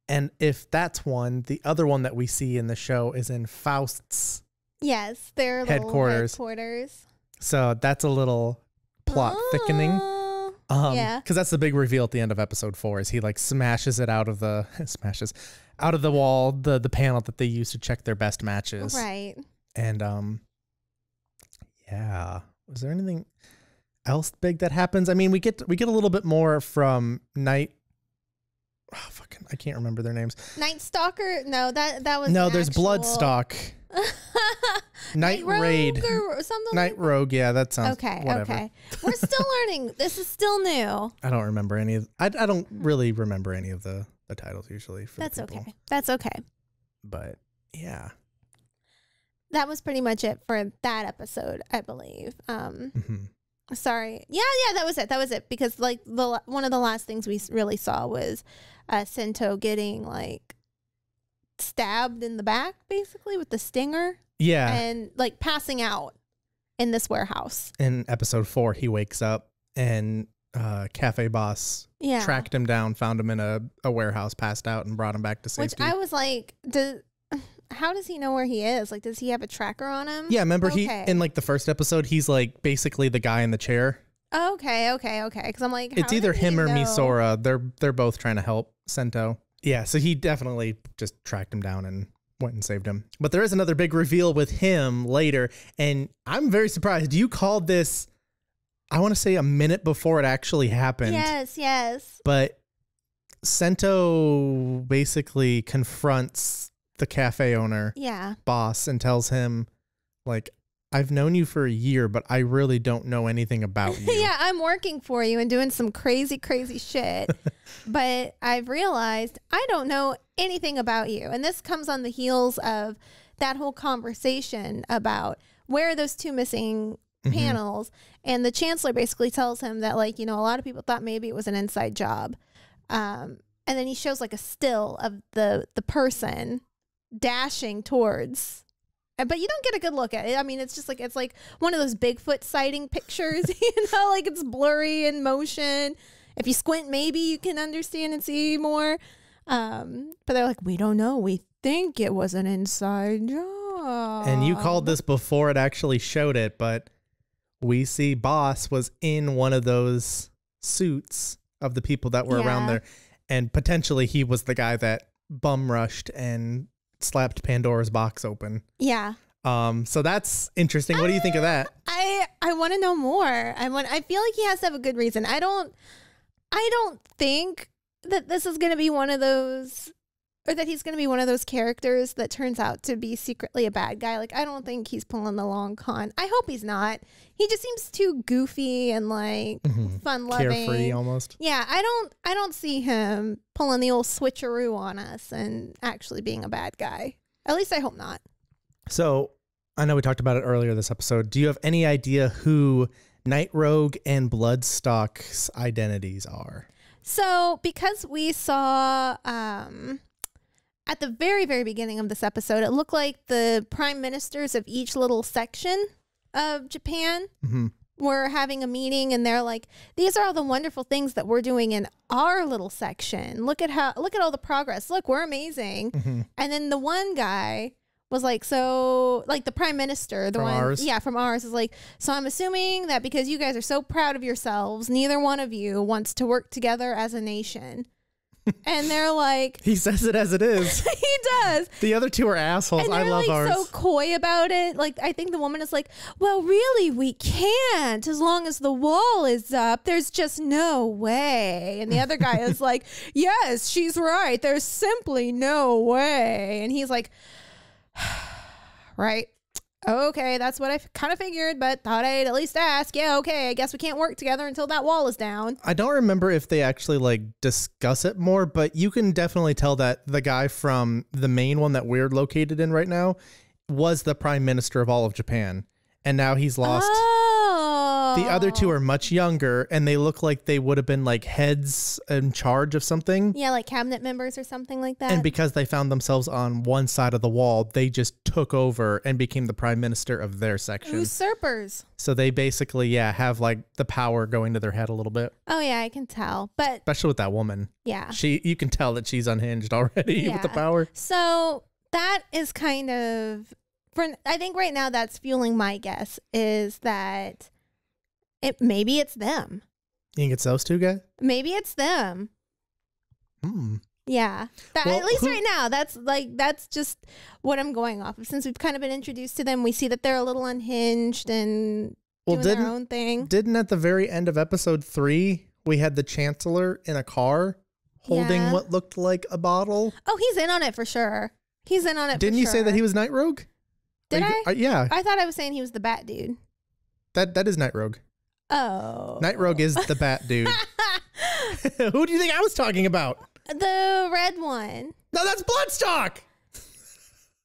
And if that's one, the other one that we see in the show is in Faust's. yes. Their Headquarters. headquarters. So that's a little plot thickening. Oh. Um, Yeah. Because that's the big reveal at the end of episode four is he like smashes it out of the smashes out of the wall the the panel that they use to check their best matches. Right. And um yeah. Was there anything else big that happens? I mean, we get we get a little bit more from Night oh, fucking I can't remember their names. Night Stalker. No, that that was No, there's actual- Blood Stalk. Night Raid. or something. Night like Rogue. Yeah, that sounds Okay, whatever. okay. We're still learning. This is still new. I don't remember any of. I, I don't really remember any of the the titles usually. For That's okay. That's okay. But yeah. That was pretty much it for that episode, I believe. Um, hmm sorry. Yeah, yeah, that was it. That was it. Because like the one of the last things we really saw was uh, Sento getting like stabbed in the back, basically with the stinger, Yeah. and like passing out in this warehouse. in episode four, he wakes up and uh, cafe boss Yeah. tracked him down, found him in a, a warehouse, passed out, and brought him back to safety. Which. I was like, does how does he know where he is? Like, does he have a tracker on him? yeah, remember he in like the first episode, he's like basically the guy in the chair. Okay, okay, okay. Because I'm like, it's either him or know? Misora. They're they're both trying to help Sento. Yeah, so he definitely just tracked him down and went and saved him. But there is another big reveal with him later, and I'm very surprised. You called this, I want to say a minute before it actually happened. Yes, yes. But Sento basically confronts the cafe owner Yeah. boss and tells him, like, I've known you for a year, but I really don't know anything about you. yeah, I'm working for you and doing some crazy, crazy shit. but I've realized I don't know anything about you. And this comes on the heels of that whole conversation about where are those two missing Mhm. panels. And the chancellor basically tells him that, like, you know, a lot of people thought maybe it was an inside job. Um, and then he shows like a still of the the person dashing towards but you don't get a good look at it. I mean, it's just like it's like one of those Bigfoot sighting pictures, you know, like it's blurry in motion. If you squint, maybe you can understand and see more. Um, but they're like, we don't know. We think it was an inside job. And you called this before it actually showed it, but we see Boss was in one of those suits of the people that were around there. And potentially he was the guy that bum rushed and slapped Pandora's box open. Yeah. Um, so that's interesting. What do you think of that? I I want to know more. I want. I feel like he has to have a good reason. I don't. I don't think that this is going to be one of those, or that he's going to be one of those characters that turns out to be secretly a bad guy. Like I don't think he's pulling the long con. I hope he's not. He just seems too goofy and like fun loving. Carefree almost. Yeah, I don't. I don't see him pulling the old switcheroo on us and actually being a bad guy. At least I hope not. So I know we talked about it earlier this episode. Do you have any idea who Night Rogue and Blood Stalk's identities are? So, because we saw um, at the very, very beginning of this episode, it looked like the prime ministers of each little section of Japan Mhm. were having a meeting and they're like these are all the wonderful things that we're doing in our little section look at how look at all the progress look we're amazing Mhm. and then the one guy was like so like the prime minister the From one ours? yeah from ours is like so i'm assuming that because you guys are so proud of yourselves neither one of you wants to work together as a nation and they're like He says it as it is. he does The other two are assholes. and I they're love like ours. so coy about it. Like I think the woman is like, "Well, really, we can't as long as the wall is up. There's just no way." And the other guy is like, "Yes, she's right. There's simply no way." And he's like, "Right." Okay, that's what I kind of figured, but thought I'd at least ask. Yeah, okay, I guess we can't work together until that wall is down. I don't remember if they actually like discuss it more, but you can definitely tell that the guy from the main one that we're located in right now was the prime minister of all of Japan. And now he's lost. Oh. The other two oh. are much younger and they look like they would have been like heads in charge of something. Yeah, like cabinet members or something like that. And because they found themselves on one side of the wall, they just took over and became the prime minister of their section. Usurpers. So they basically, yeah, have like the power going to their head a little bit, Oh yeah, I can tell. But especially with that woman. yeah. She, you can tell that she's unhinged already with the Yeah. power. So that is kind of for I think right now that's fueling my guess is that it maybe it's them. You think it's those two guys? Maybe it's them. Hmm. Yeah. That, Well, at least who- right now that's like that's just what I'm going off of. Since we've kind of been introduced to them, we see that they're a little unhinged and Well, doing their own thing. didn't at the very end of episode three we had the chancellor in a car holding Yeah. what looked like a bottle? Oh, he's in on it for sure. He's in on it. Didn't you say that he was Night Rogue? Did you- I? uh, yeah, I thought I was saying he was the bat dude. that that is Night Rogue. Oh. Night Rogue is the bat dude. Who do you think I was talking about? the red one. No, that's Blood Stalk.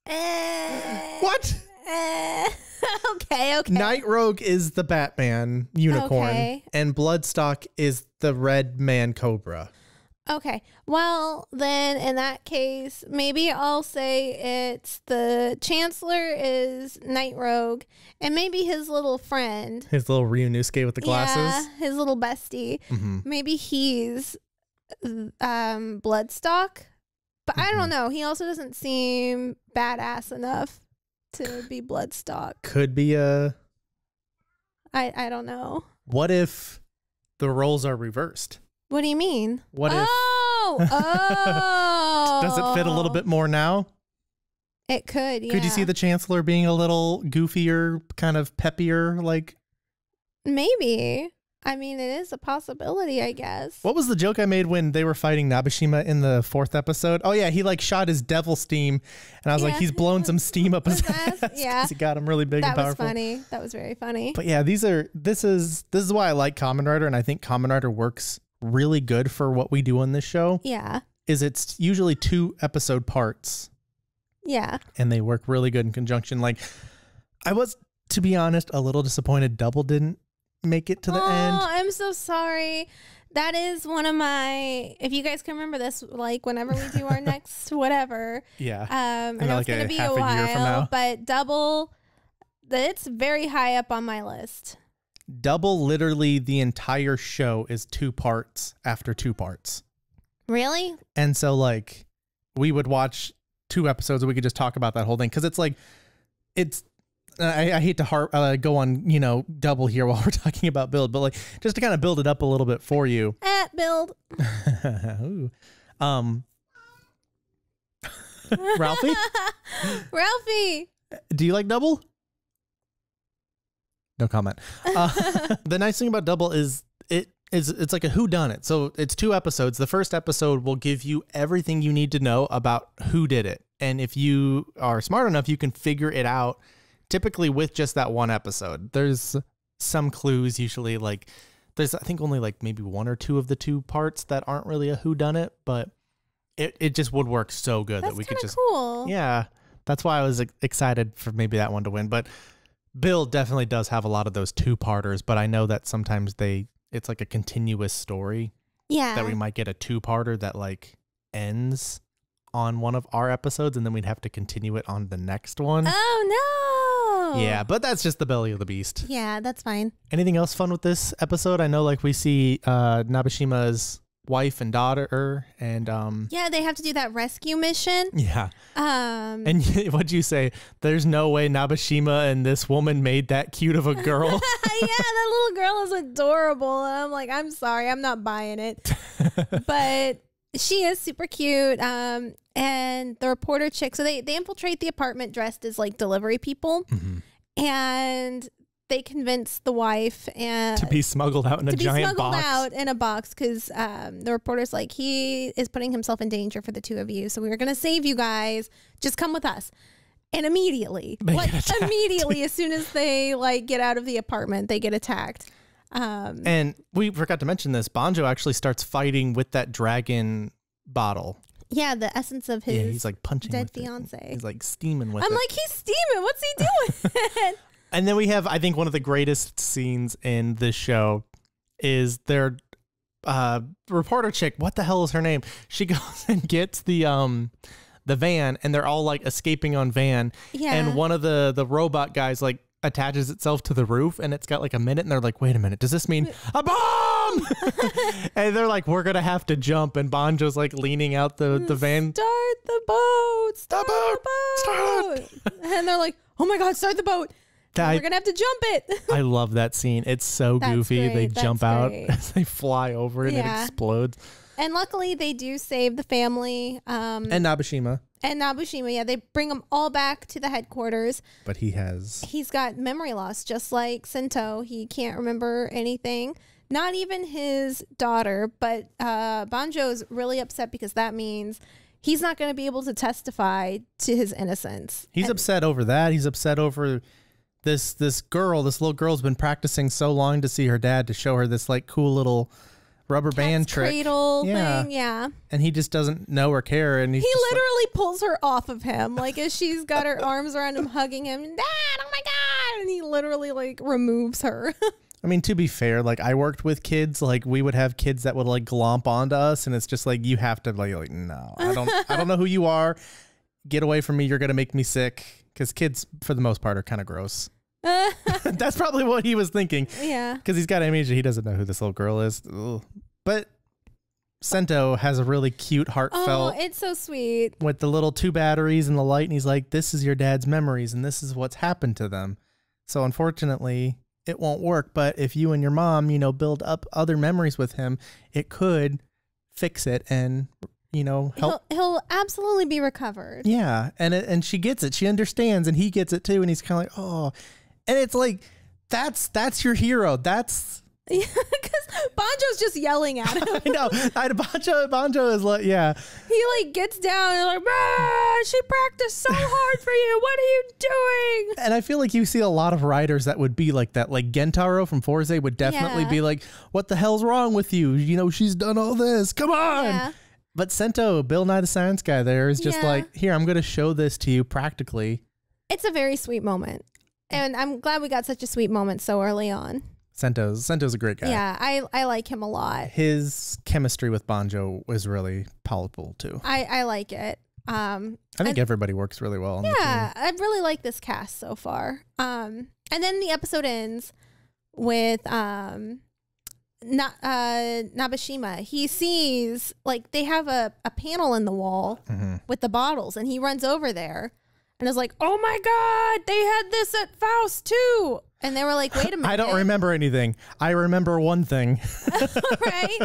Eh, What? eh, okay, okay. Night Rogue is the Batman unicorn, Okay. and Blood Stalk is the Red Man Cobra. Okay. Well, then in that case, maybe I'll say it's the Chancellor is Night Rogue, and maybe his little friend. His little Ryunosuke with the glasses. Yeah, his little bestie. hmm Maybe he's um Blood Stalk. But I Mhm. don't know. He also doesn't seem badass enough to be Blood Stalk. Could be a. I I don't know. What if the roles are reversed? What do you mean? What if oh, oh. does it fit a little bit more now? It could. Yeah. Could you see the Chancellor being a little goofier, kind of peppier? Like, Maybe. I mean, it is a possibility, I guess. what was the joke I made when they were fighting Nabeshima in the fourth episode? Oh yeah, he like shot his devil steam, and I was like, he's blown some steam up his ass, yeah. he got him really big that and was powerful. funny. That was very funny. But yeah, these are this is this is why I like Kamen Rider, and I think Kamen Rider works really good for what we do on this show. yeah. Is it's usually two episode parts, Yeah. and they work really good in conjunction. Like, I was, to be honest, a little disappointed Double didn't make it to the oh, end. Oh, I'm so sorry. That is one of my. If you guys can remember this, like whenever we do our next whatever, Yeah, um, I know, like it's gonna be a a while, but double, it's very high up on my list. Double literally the entire show is two parts after two parts. Really? And so like we would watch two episodes and we could just talk about that whole thing because it's like it's I, I hate to har uh, go on you know double here while we're talking about build, but like just to kind of build it up a little bit for you. At build. Um, Ralphie, Ralphie. do you like double? No comment. Uh, the nice thing about double is it is it's like a who done it. So it's two episodes. The first episode will give you everything you need to know about who did it. And if you are smart enough, you can figure it out typically with just that one episode. There's some clues usually like there's I think only like maybe one or two of the two parts that aren't really a who done it, but it, it just would work so good That's that we could just cool. yeah, that's why I was excited for maybe that one to win. But Build definitely does have a lot of those two parters. But I know that sometimes they it's like a continuous story Yeah. that we might get a two parter that like ends on one of our episodes, and then we'd have to continue it on the next one. Oh no. Yeah, but that's just the belly of the beast. Yeah, that's fine. Anything else fun with this episode? I know like we see uh Nabeshima's wife and daughter, and um Yeah, they have to do that rescue mission. yeah. Um And what'd you say? There's no way Nabeshima and this woman made that cute of a girl. yeah, that little girl is adorable. And I'm like, I'm sorry, I'm not buying it. but she is super cute. Um, and the reporter chick, so they, they infiltrate the apartment dressed as like delivery people, Mhm. and they convince the wife and to be smuggled out in a to be giant smuggled box. out in a box because um, the reporter's like, he is putting himself in danger for the two of you. So we are going to save you guys. Just come with us. And immediately, They like immediately, as soon as they like get out of the apartment, they get attacked. Um, And we forgot to mention this. Banjo actually starts fighting with that dragon bottle. yeah, the essence of his yeah, he's like punching dead with it. fiance. He's like steaming with I'm it. like, he's steaming. What's he doing? and then we have, I think, one of the greatest scenes in this show is their uh, reporter chick. What the hell is her name? She goes and gets the um the van, and they're all like escaping on van. yeah. and one of the the robot guys like attaches itself to the roof and it's got like a minute and they're like wait a minute does this mean a bomb and they're like we're gonna have to jump and Banjo's like leaning out the the van start the boat. Start boat, the start boat. and they're like, oh my God, start the boat. I, We're going to have to jump it. I love that scene it's so That's goofy they great, jump that's out great. as they fly over and it explodes And luckily, they do save the family. Um, and, Nabeshima. and Nabeshima, yeah, they bring them all back to the headquarters. but he has He's got memory loss, just like Sento. He can't remember anything, not even his daughter. But uh, Banjo's really upset because that means he's not going to be able to testify to his innocence. He's And- upset over that. He's upset over this this girl. This little girl's been practicing so long to see her dad to show her this like cool little rubber band trick, cradle Yeah. thing. Yeah. and he just doesn't know or care. And he's He just like- literally pulls her off of him, like as she's got her arms around him, hugging him. Dad, oh my god! And he literally like removes her. I mean, to be fair, like I worked with kids. Like we would have kids that would like glomp onto us, and it's just like you have to like, like no, I don't, I don't know who you are. Get away from me. You're gonna make me sick. Because kids, for the most part, are kind of gross. That's probably what he was thinking. yeah. Because he's got amnesia. He doesn't know who this little girl is. Ugh. But Sento has a really cute, heartfelt. Oh, it's so sweet. with the little two batteries and the light, and he's like, "This is your dad's memories, and this is what's happened to them." So unfortunately, it won't work. But if you and your mom, you know, build up other memories with him, it could fix it and you know help. He'll, he'll absolutely be recovered. Yeah, and it, and she gets it. She understands, and he gets it too. And he's kind of like, "Oh," and it's like, that's that's your hero. That's yeah, Because Banjo's just yelling at him. I know. I, Banjo, Banjo is like, yeah. he like gets down and like, "Ah, she practiced so hard for you. What are you doing? And I feel like you see a lot of writers that would be like that. Like Gentaro from Fourze would definitely Yeah. be like, what the hell's wrong with you? You know, she's done all this. Come on. Yeah. But Sento, Bill Nye the Science Guy, there is just Yeah. like, here, I'm going to show this to you practically. It's a very sweet moment. And I'm glad we got such a sweet moment so early on. Sento's, Sento's a great guy. Yeah, I, I like him a lot. His chemistry with Banjo was really palpable too. I, I like it. Um, I think everybody works really well. On the team. yeah, I really like this cast so far. Um, and then the episode ends with um, Na- uh, Nabeshima. He sees like they have a, a panel in the wall Mhm. with the bottles, and he runs over there and is like, "Oh my god, they had this at Faust too!" And they were like, "Wait a minute, I don't remember anything. I remember one thing. right?"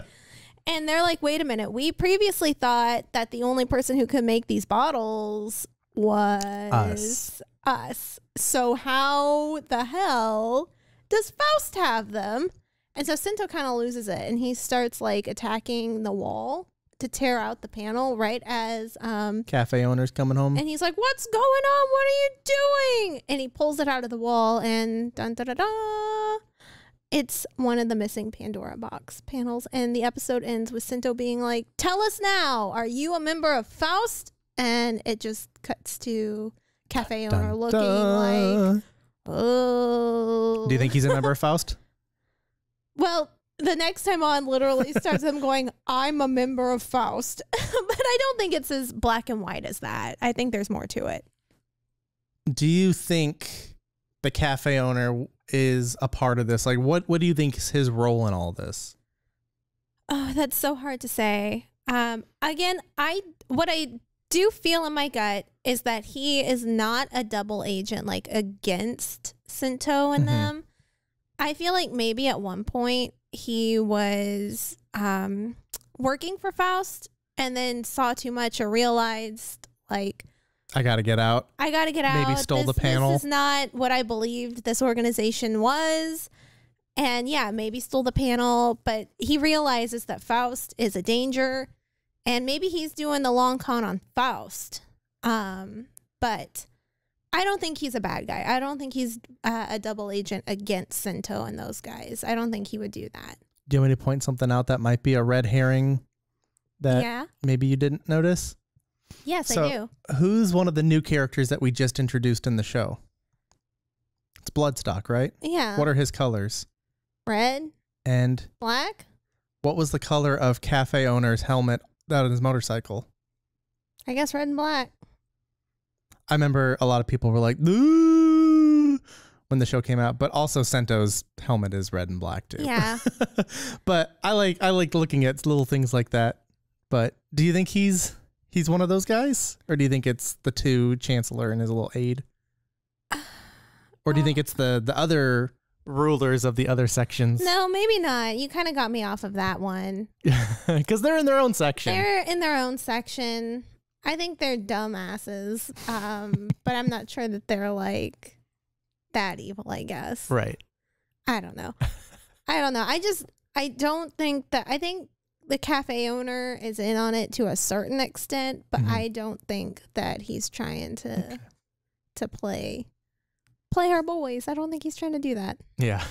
And they're like, wait a minute. We previously thought that the only person who could make these bottles was us. us. So how the hell does Faust have them? And so Sento kind of loses it and he starts like attacking the wall to tear out the panel right as um Cafe owners coming home. and he's like, "What's going on? What are you doing?" And he pulls it out of the wall, and dun da da da. It's one of the missing Pandora box panels, and the episode ends with Sento being like, "Tell us now, are you a member of Faust?" And it just cuts to cafe owner Dun, looking like, "Oh." Do you think he's a member of Faust? Well, the next time on literally starts him going, I'm a member of Faust. but I don't think it's as black and white as that. I think there's more to it. Do you think the cafe owner is a part of this? Like, what what do you think is his role in all this? Oh, that's so hard to say. Um, again, I what I do feel in my gut is that he is not a double agent like against Sento and Mhm. them. I feel like maybe at one point he was um working for Faust and then saw too much or realized like I got to get out. I got to get out. Maybe stole the panel. This is not what I believed this organization was. And yeah, maybe stole the panel, but he realizes that Faust is a danger and maybe he's doing the long con on Faust. Um, but I don't think he's a bad guy. I don't think he's uh, a double agent against Sento and those guys. I don't think he would do that. Do you want me to point something out that might be a red herring that yeah. maybe you didn't notice? Yes, So- I do. Who's one of the new characters that we just introduced in the show? It's Blood Stalk, right? Yeah. What are his colors? Red, And black. what was the color of cafe owner's helmet out of his motorcycle? I guess red and black. I remember a lot of people were like, "Ooh," when the show came out, but also Sento's helmet is red and black too. Yeah. but I like I like looking at little things like that. But do you think he's he's one of those guys, or do you think it's the two chancellor and his little aide, or do you think uh, it's the the other rulers of the other sections? No, maybe not. You kind of got me off of that one. because they're in their own section. They're in their own section. I think they're dumbasses. Um, but I'm not sure that they're like that evil, I guess. right. I don't know. I don't know. I just I don't think that I think the cafe owner is in on it to a certain extent, but Mhm. I don't think that he's trying to to play play our boys. I don't think he's trying to do that. Yeah.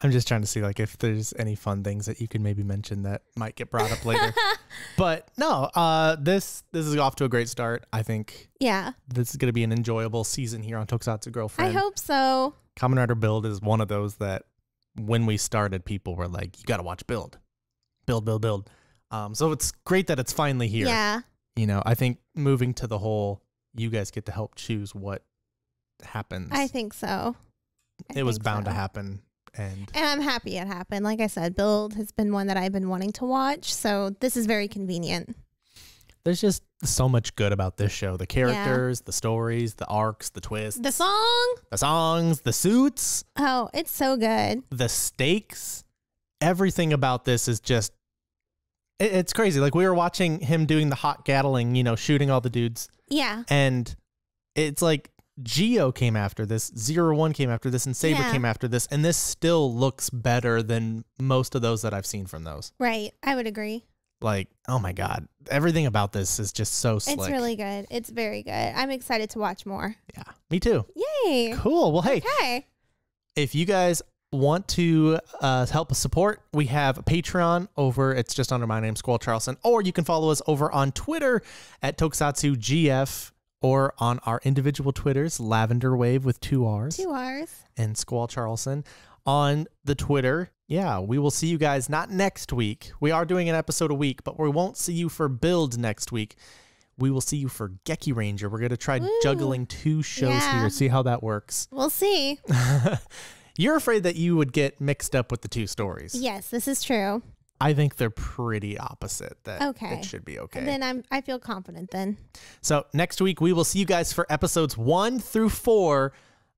I'm just trying to see like if there's any fun things that you could maybe mention that might get brought up later. but no, uh this this is off to a great start. I think yeah, this is going to be an enjoyable season here on Tokusatsu Girlfriend. I hope so. Kamen Rider Build is one of those that when we started, people were like, "You got to watch Build, Build, Build, Build." Um, so it's great that it's finally here. Yeah, You know, I think moving to the whole, you guys get to help choose what happens. I think so. I it was bound so. to happen, and And I'm happy it happened. Like I said, Build has been one that I've been wanting to watch, so this is very convenient. there's just so much good about this show: the characters, the stories, the arcs, the twists, The song, the songs, the suits, oh, it's so good. the stakes. Everything about this is just. it- It's crazy. Like we were watching him doing the Hawk Gatling, you know, shooting all the dudes, Yeah, and it's like Zi-O came after this, Zero One came after this, and Saber Yeah. came after this, and this still looks better than most of those that I've seen from those. right. I would agree. Like, oh my god, everything about this is just so slick. It's really good. It's very good. I'm excited to watch more. yeah, me too. Yay. Cool. Well, hey, Okay. if you guys want to uh, help us support, we have a Patreon over. It's just under my name, Squall Charlson, or you can follow us over on Twitter at Tokusatsu GF, or on our individual Twitters, Lavender Wave with two R's Two hours. and Squall Charlson on the Twitter. Yeah, we will see you guys not next week. We are doing an episode a week, but we won't see you for Build next week. We will see you for Gekiranger. We're going to try Woo. juggling two shows Yeah. here, see how that works. We'll see. You're afraid that you would get mixed up with the two stories. Yes, this is true. I think they're pretty opposite. That Okay. it should be okay. Then I'm I feel confident then. so next week we will see you guys for episodes one through four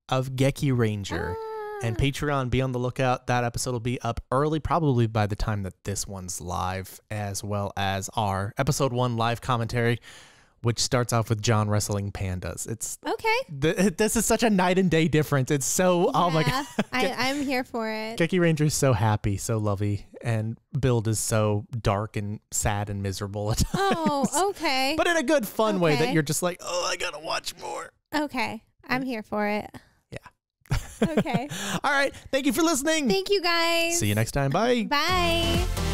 of Gekiranger. And Ah. Patreon, be on the lookout. That episode will be up early, probably by the time that this one's live, as well as our episode one live commentary, which starts off with John wrestling pandas. It's Okay. th- this is such a night and day difference. It's so oh my god. I, I'm here for it. Gekiranger is so happy, so lovey, and Build is so dark and sad and miserable at oh, times. Oh, okay. but in a good, fun way that you're just like, oh, I gotta watch more. Okay. I'm here for it. Yeah. Okay. All right. Thank you for listening. Thank you guys. See you next time. Bye. Bye.